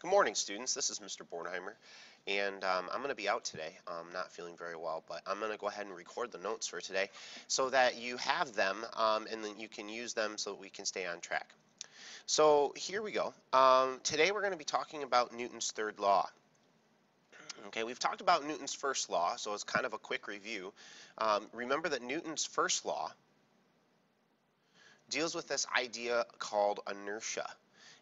Good morning, students. This is Mr. Bornheimer, and um, I'm going to be out today. I'm not feeling very well, but I'm going to go ahead and record the notes for today so that you have them um, and then you can use them so that we can stay on track. So here we go. Um, today we're going to be talking about Newton's third law. Okay, we've talked about Newton's first law, so it's kind of a quick review. Um, remember that Newton's first law deals with this idea called inertia.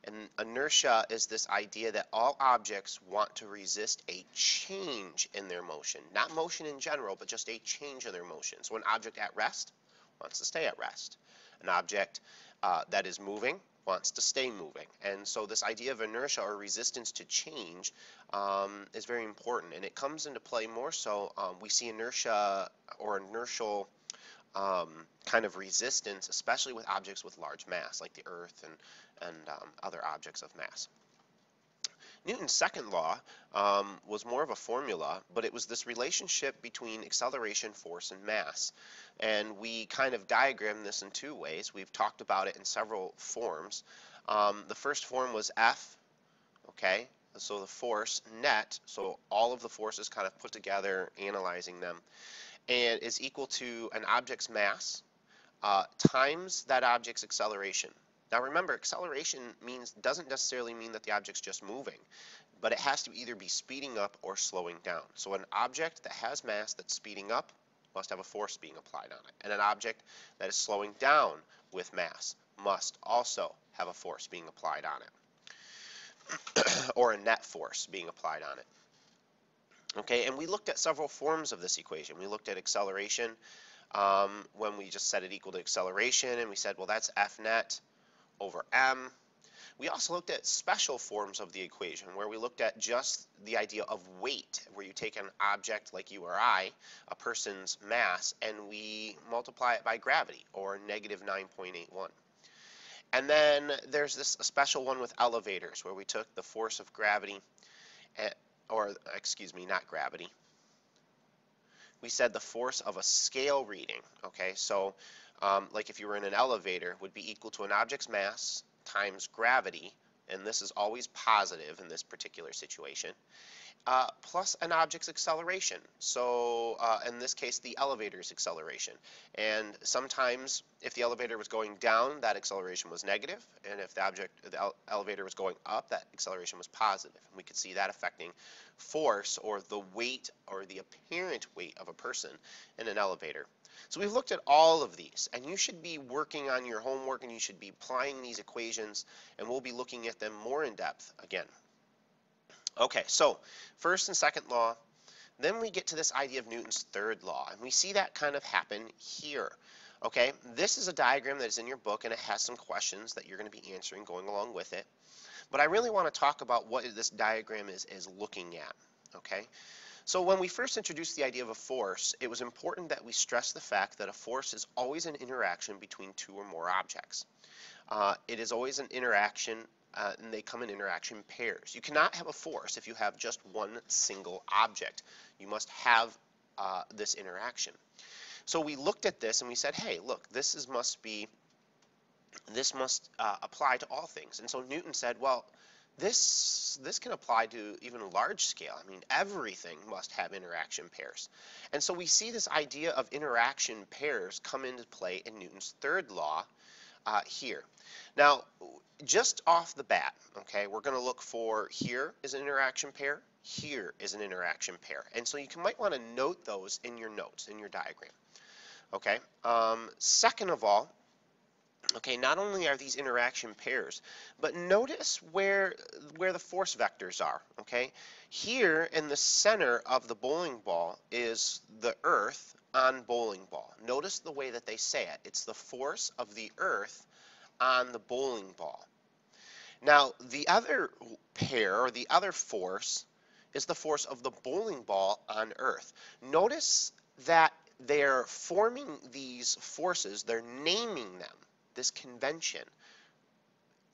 And inertia is this idea that all objects want to resist a change in their motion. Not motion in general, but just a change in their motion. So an object at rest wants to stay at rest. An object uh, that is moving wants to stay moving. And so this idea of inertia or resistance to change um, is very important. And it comes into play more so, um, we see inertia or inertial um, kind of resistance, especially with objects with large mass, like the Earth and, and um, other objects of mass. Newton's second law um, was more of a formula, but it was this relationship between acceleration, force, and mass. And we kind of diagram this in two ways. We've talked about it in several forms. Um, the first form was F, okay? So the force net, so all of the forces kind of put together, analyzing them and is equal to an object's mass uh, times that object's acceleration. Now remember, acceleration means doesn't necessarily mean that the object's just moving, but it has to either be speeding up or slowing down. So an object that has mass that's speeding up must have a force being applied on it. And an object that is slowing down with mass must also have a force being applied on it, or a net force being applied on it. Okay, and we looked at several forms of this equation. We looked at acceleration um, when we just set it equal to acceleration, and we said, well, that's F net over m. We also looked at special forms of the equation where we looked at just the idea of weight, where you take an object like you or I, a person's mass, and we multiply it by gravity, or negative 9.81. And then there's this special one with elevators where we took the force of gravity eh, or excuse me, not gravity. We said the force of a scale reading, okay? So um, like if you were in an elevator, would be equal to an object's mass times gravity, and this is always positive in this particular situation, uh, plus an object's acceleration. So uh, in this case, the elevator's acceleration. And sometimes if the elevator was going down, that acceleration was negative, and if the object, the elevator was going up, that acceleration was positive. And we could see that affecting force or the weight or the apparent weight of a person in an elevator. So we've looked at all of these, and you should be working on your homework and you should be applying these equations, and we'll be looking at them more in depth again. Okay, so first and second law, then we get to this idea of Newton's third law, and we see that kind of happen here. Okay, this is a diagram that is in your book, and it has some questions that you're going to be answering going along with it. But I really want to talk about what this diagram is, is looking at. Okay, so when we first introduced the idea of a force, it was important that we stress the fact that a force is always an interaction between two or more objects. Uh, it is always an interaction uh, and they come in interaction pairs. You cannot have a force if you have just one single object. You must have uh, this interaction. So we looked at this and we said, hey, look, this is must be, this must uh, apply to all things. And so Newton said, well, this this can apply to even a large scale. I mean, everything must have interaction pairs. And so we see this idea of interaction pairs come into play in Newton's third law uh, here. Now, just off the bat, okay, we're going to look for here is an interaction pair, here is an interaction pair. And so you can, might want to note those in your notes, in your diagram. Okay, um, second of all, okay, not only are these interaction pairs, but notice where, where the force vectors are, okay? Here in the center of the bowling ball is the earth on bowling ball. Notice the way that they say it. It's the force of the earth on the bowling ball. Now, the other pair, or the other force, is the force of the bowling ball on Earth. Notice that they're forming these forces, they're naming them, this convention.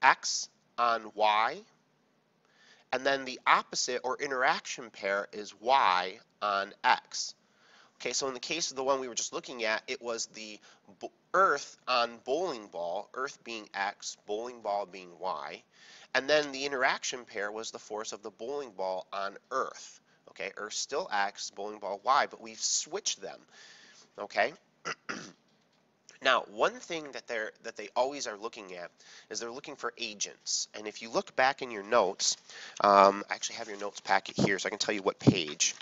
X on Y, and then the opposite or interaction pair is Y on X. Okay, so in the case of the one we were just looking at, it was the Earth on bowling ball, Earth being X, bowling ball being Y, And then the interaction pair was the force of the bowling ball on Earth. Okay, Earth still acts bowling ball Y, but we've switched them. Okay. now, one thing that they're that they always are looking at is they're looking for agents. And if you look back in your notes, um, I actually have your notes packet here, so I can tell you what page.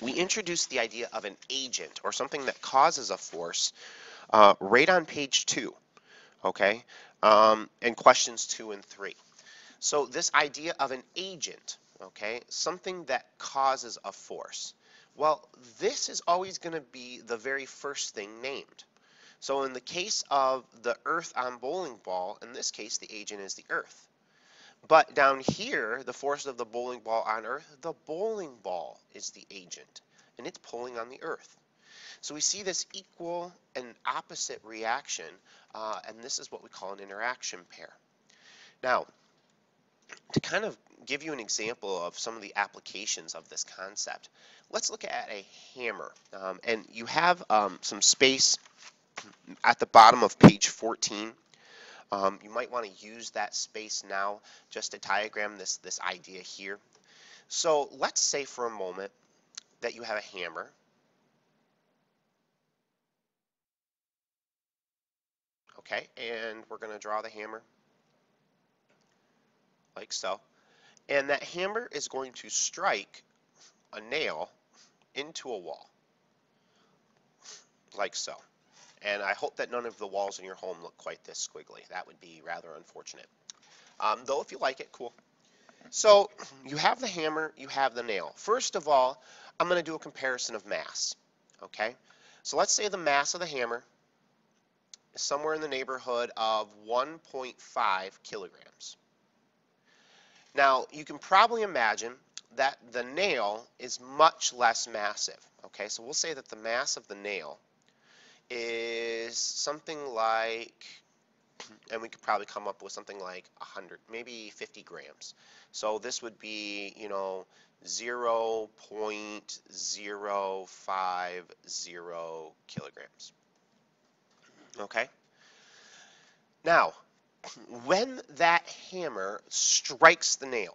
We introduced the idea of an agent or something that causes a force uh, right on page two. Okay, um, and questions two and three. So this idea of an agent, okay, something that causes a force. Well, this is always going to be the very first thing named. So in the case of the earth on bowling ball, in this case, the agent is the earth. But down here, the force of the bowling ball on earth, the bowling ball is the agent, and it's pulling on the earth. So we see this equal and opposite reaction, uh, and this is what we call an interaction pair. Now, to kind of give you an example of some of the applications of this concept, let's look at a hammer. Um, and you have um, some space at the bottom of page 14. Um, you might want to use that space now just to diagram this, this idea here. So let's say for a moment that you have a hammer. Okay, and we're going to draw the hammer like so. And that hammer is going to strike a nail into a wall, like so. And I hope that none of the walls in your home look quite this squiggly. That would be rather unfortunate. Um, though if you like it, cool. So you have the hammer, you have the nail. First of all, I'm going to do a comparison of mass. Okay, so let's say the mass of the hammer is somewhere in the neighborhood of 1.5 kilograms. Now, you can probably imagine that the nail is much less massive. Okay, so we'll say that the mass of the nail is something like, and we could probably come up with something like 100, maybe 50 grams. So this would be, you know, 0.050 kilograms. Okay? Now, when that hammer strikes the nail,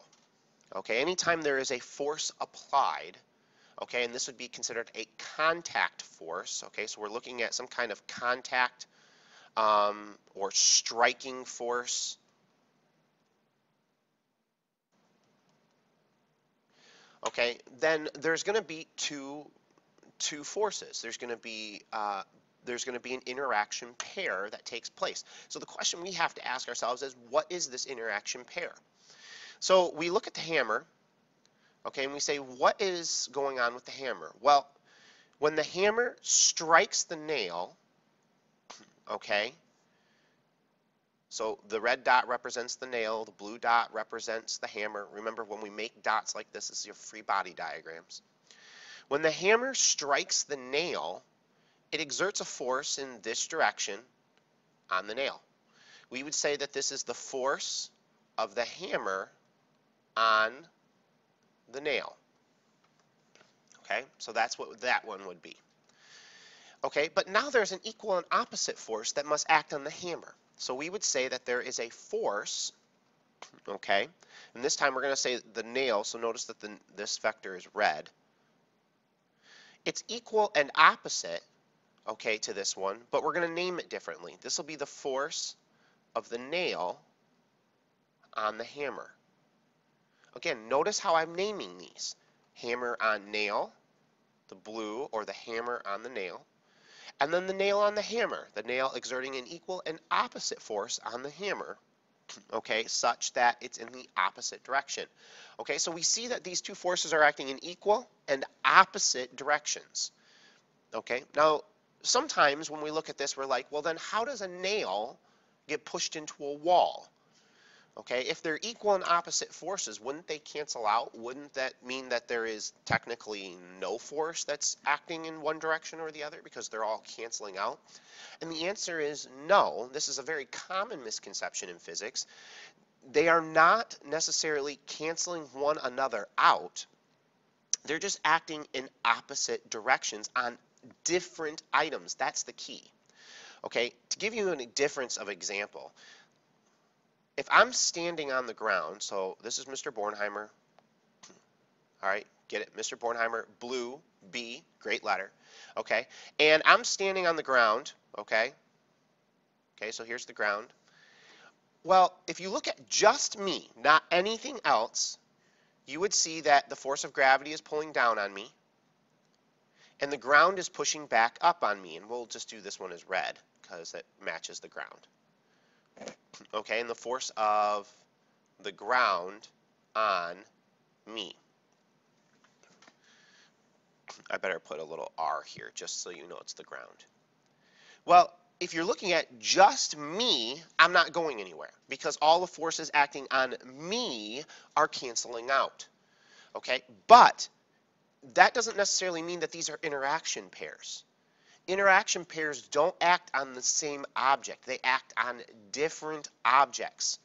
okay, anytime there is a force applied, okay, and this would be considered a contact force, okay, so we're looking at some kind of contact um, or striking force. Okay, then there's going to be two two forces. There's going to be uh, there's going to be an interaction pair that takes place. So the question we have to ask ourselves is, what is this interaction pair? So we look at the hammer, okay, and we say, what is going on with the hammer? Well, when the hammer strikes the nail, okay, so the red dot represents the nail, the blue dot represents the hammer. Remember, when we make dots like this, this is your free body diagrams. When the hammer strikes the nail, it exerts a force in this direction on the nail. We would say that this is the force of the hammer on the nail. Okay, so that's what that one would be. Okay, but now there's an equal and opposite force that must act on the hammer. So we would say that there is a force, okay, and this time we're going to say the nail, so notice that the, this vector is red. It's equal and opposite okay, to this one, but we're going to name it differently. This will be the force of the nail on the hammer. Again, notice how I'm naming these. Hammer on nail, the blue, or the hammer on the nail, and then the nail on the hammer, the nail exerting an equal and opposite force on the hammer, okay, such that it's in the opposite direction. Okay, so we see that these two forces are acting in equal and opposite directions. Okay, now sometimes when we look at this, we're like, well, then how does a nail get pushed into a wall? Okay, if they're equal and opposite forces, wouldn't they cancel out? Wouldn't that mean that there is technically no force that's acting in one direction or the other because they're all canceling out? And the answer is no. This is a very common misconception in physics. They are not necessarily canceling one another out. They're just acting in opposite directions on different items. That's the key. Okay, to give you a difference of example, if I'm standing on the ground, so this is Mr. Bornheimer. All right, get it? Mr. Bornheimer, blue, B, great letter. Okay, and I'm standing on the ground, okay? Okay, so here's the ground. Well, if you look at just me, not anything else, you would see that the force of gravity is pulling down on me and the ground is pushing back up on me. And we'll just do this one as red because it matches the ground. Okay, and the force of the ground on me. I better put a little R here just so you know it's the ground. Well, if you're looking at just me, I'm not going anywhere because all the forces acting on me are canceling out. Okay, but that doesn't necessarily mean that these are interaction pairs. Interaction pairs don't act on the same object. They act on different objects.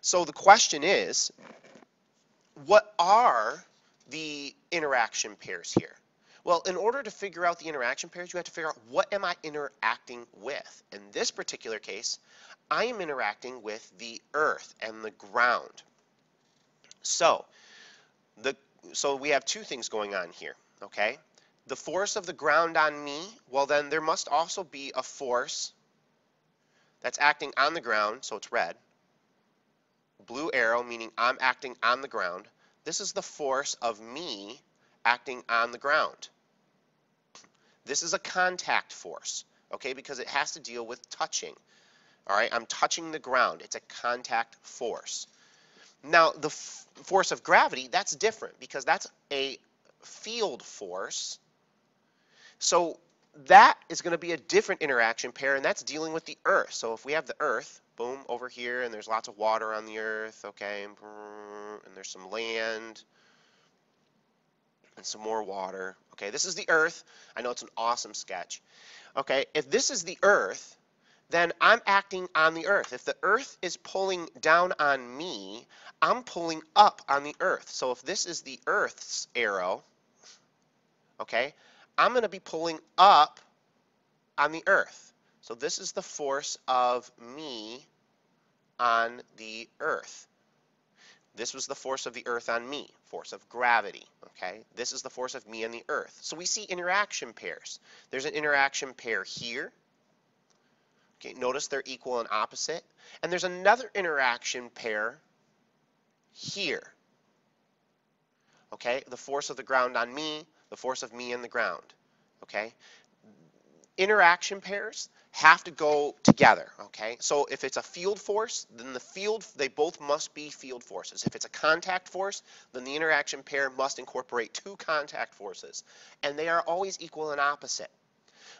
So the question is, what are the interaction pairs here? Well, in order to figure out the interaction pairs, you have to figure out what am I interacting with. In this particular case, I am interacting with the earth and the ground. So, the so we have two things going on here, okay? The force of the ground on me, well then there must also be a force that's acting on the ground, so it's red. Blue arrow, meaning I'm acting on the ground. This is the force of me acting on the ground. This is a contact force, okay, because it has to deal with touching. All right, I'm touching the ground. It's a contact force. Now, the force of gravity, that's different because that's a field force. So that is going to be a different interaction pair, and that's dealing with the Earth. So if we have the Earth, boom, over here, and there's lots of water on the Earth, okay, and there's some land, and some more water. Okay, this is the Earth. I know it's an awesome sketch. Okay, if this is the Earth, then I'm acting on the Earth. If the Earth is pulling down on me, I'm pulling up on the Earth. So if this is the Earth's arrow, okay, I'm going to be pulling up on the Earth. So this is the force of me on the Earth. This was the force of the earth on me, force of gravity, okay? This is the force of me on the earth. So we see interaction pairs. There's an interaction pair here. Okay, notice they're equal and opposite. And there's another interaction pair here. Okay, the force of the ground on me, the force of me and the ground. Okay, interaction pairs, have to go together, okay? So if it's a field force, then the field, they both must be field forces. If it's a contact force, then the interaction pair must incorporate two contact forces. And they are always equal and opposite.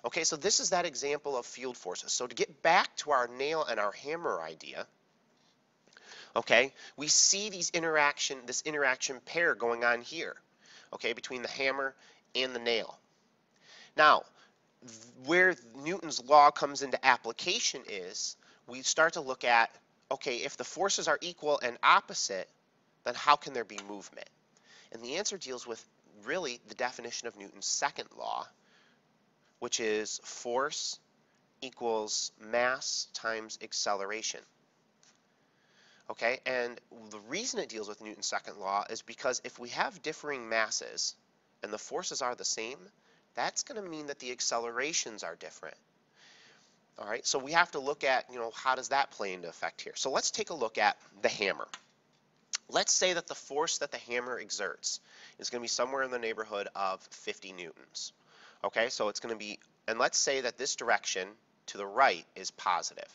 Okay, so this is that example of field forces. So to get back to our nail and our hammer idea, okay, we see these interaction, this interaction pair going on here, okay, between the hammer and the nail. Now, where Newton's law comes into application is we start to look at, okay, if the forces are equal and opposite, then how can there be movement? And the answer deals with really the definition of Newton's second law, which is force equals mass times acceleration. Okay, and the reason it deals with Newton's second law is because if we have differing masses and the forces are the same, that's going to mean that the accelerations are different. All right, so we have to look at, you know, how does that play into effect here? So let's take a look at the hammer. Let's say that the force that the hammer exerts is going to be somewhere in the neighborhood of 50 newtons. Okay, so it's going to be, and let's say that this direction to the right is positive.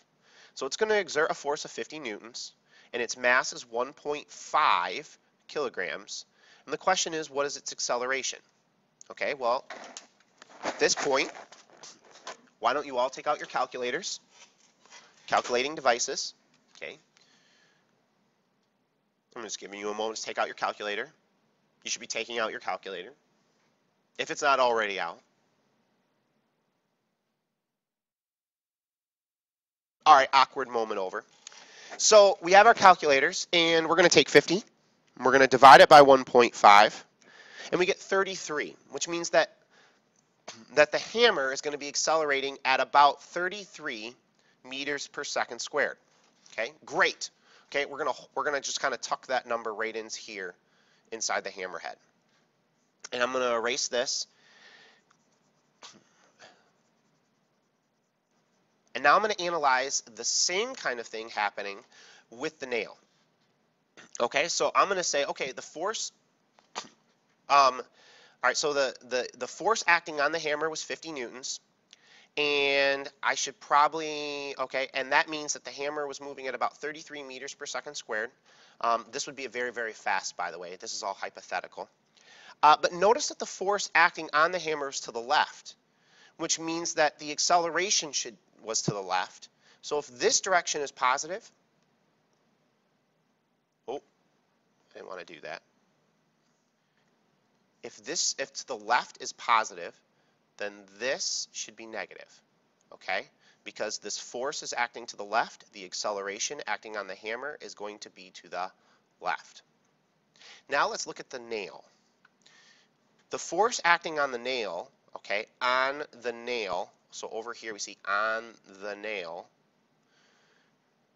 So it's going to exert a force of 50 newtons, and its mass is 1.5 kilograms. And the question is, what is its acceleration? Okay, well, at this point, why don't you all take out your calculators, calculating devices, okay? I'm just giving you a moment to take out your calculator. You should be taking out your calculator, if it's not already out. All right, awkward moment over. So we have our calculators, and we're going to take 50. We're going to divide it by 1.5, and we get 33, which means that that the hammer is going to be accelerating at about 33 meters per second squared. Okay, great. Okay, we're gonna we're gonna just kind of tuck that number right in here inside the hammerhead. And I'm gonna erase this. And now I'm going to analyze the same kind of thing happening with the nail. Okay, so I'm going to say, okay, the force, um, all right, so the, the, the force acting on the hammer was 50 newtons and I should probably, okay, and that means that the hammer was moving at about 33 meters per second squared. Um, this would be a very, very fast, by the way. This is all hypothetical. Uh, but notice that the force acting on the hammer is to the left, which means that the acceleration should was to the left. So if this direction is positive, oh, I didn't want to do that. If this, if to the left is positive, then this should be negative, okay? Because this force is acting to the left, the acceleration acting on the hammer is going to be to the left. Now let's look at the nail. The force acting on the nail, okay, on the nail, so over here we see on the nail,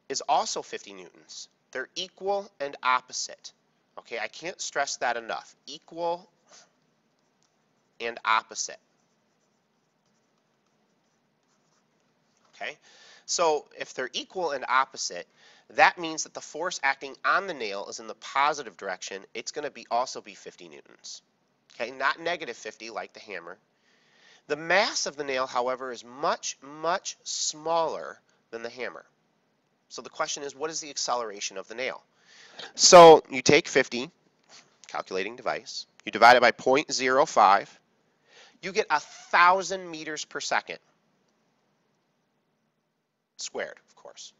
is also 50 newtons. They're equal and opposite. Okay, I can't stress that enough. Equal and opposite. Okay, so if they're equal and opposite, that means that the force acting on the nail is in the positive direction. It's going to be also be 50 newtons. Okay, not negative 50 like the hammer. The mass of the nail, however, is much, much smaller than the hammer. So the question is, what is the acceleration of the nail? So you take 50, calculating device, you divide it by 0.05, you get a thousand meters per second squared, of course.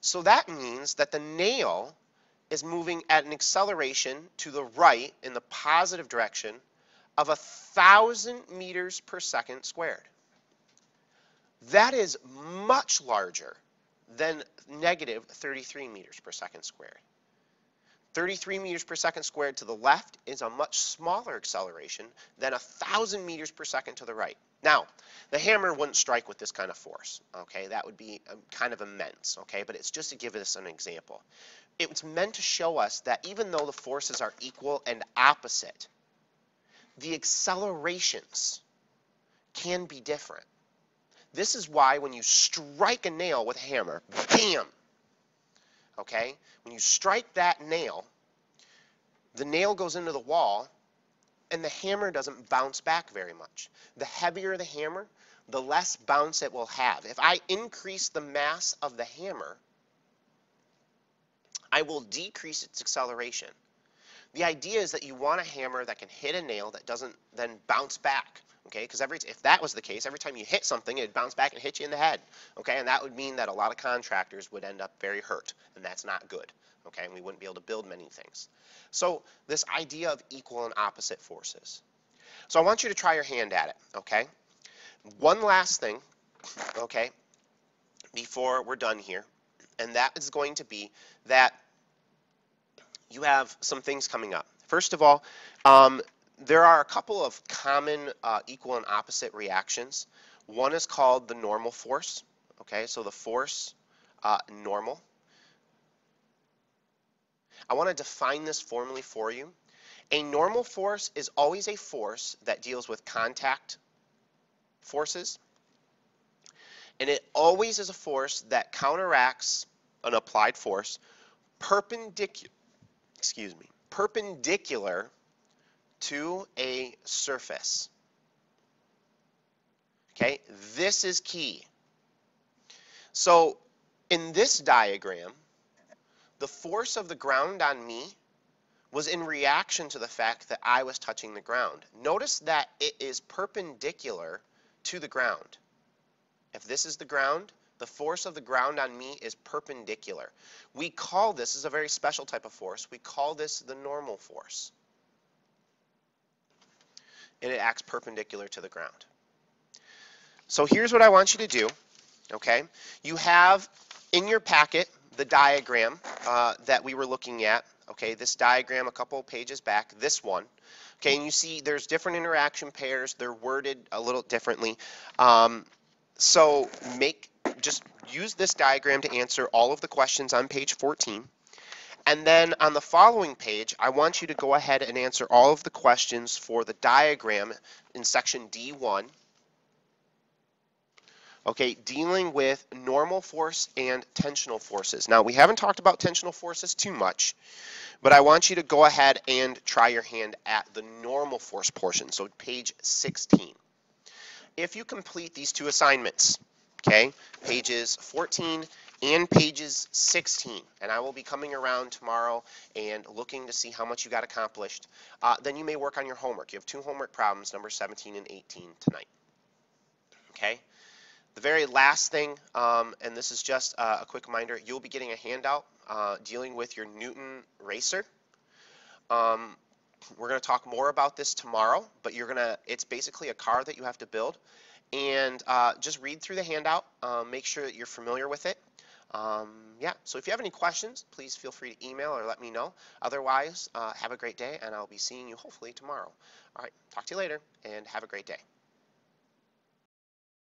So that means that the nail is moving at an acceleration to the right in the positive direction of a thousand meters per second squared. That is much larger than negative 33 meters per second squared. 33 meters per second squared to the left is a much smaller acceleration than a thousand meters per second to the right. Now, the hammer wouldn't strike with this kind of force, okay? That would be um, kind of immense, okay? But it's just to give us an example. It's meant to show us that even though the forces are equal and opposite, the accelerations can be different. This is why when you strike a nail with a hammer, bam, okay? When you strike that nail, the nail goes into the wall and the hammer doesn't bounce back very much. The heavier the hammer, the less bounce it will have. If I increase the mass of the hammer, I will decrease its acceleration. The idea is that you want a hammer that can hit a nail that doesn't then bounce back. Okay, because every if that was the case, every time you hit something, it'd bounce back and hit you in the head. Okay, and that would mean that a lot of contractors would end up very hurt, and that's not good. Okay, and we wouldn't be able to build many things. So this idea of equal and opposite forces. So I want you to try your hand at it. Okay, one last thing. Okay, before we're done here, and that is going to be that you have some things coming up. First of all, um, there are a couple of common uh, equal and opposite reactions. One is called the normal force. Okay, so the force uh, normal. I want to define this formally for you. A normal force is always a force that deals with contact forces. And it always is a force that counteracts an applied force perpendicular excuse me, perpendicular to a surface. Okay, this is key. So in this diagram, the force of the ground on me was in reaction to the fact that I was touching the ground. Notice that it is perpendicular to the ground. If this is the ground, the force of the ground on me is perpendicular. We call this, this is a very special type of force, we call this the normal force. And it acts perpendicular to the ground. So here's what I want you to do, okay? You have in your packet the diagram uh, that we were looking at, okay? This diagram a couple pages back, this one. Okay, and you see there's different interaction pairs. They're worded a little differently. Um, so make just use this diagram to answer all of the questions on page 14. And then on the following page, I want you to go ahead and answer all of the questions for the diagram in section D1. Okay, dealing with normal force and tensional forces. Now, we haven't talked about tensional forces too much, but I want you to go ahead and try your hand at the normal force portion, so page 16. If you complete these two assignments, okay, pages 14 and pages 16, and I will be coming around tomorrow and looking to see how much you got accomplished, uh, then you may work on your homework. You have two homework problems, number 17 and 18 tonight. Okay? The very last thing, um, and this is just uh, a quick reminder, you'll be getting a handout uh, dealing with your Newton Racer. Um, we're going to talk more about this tomorrow, but you're going to, it's basically a car that you have to build. And uh, just read through the handout, um, make sure that you're familiar with it. Um, yeah, so if you have any questions, please feel free to email or let me know. Otherwise, uh, have a great day, and I'll be seeing you hopefully tomorrow. All right, talk to you later, and have a great day.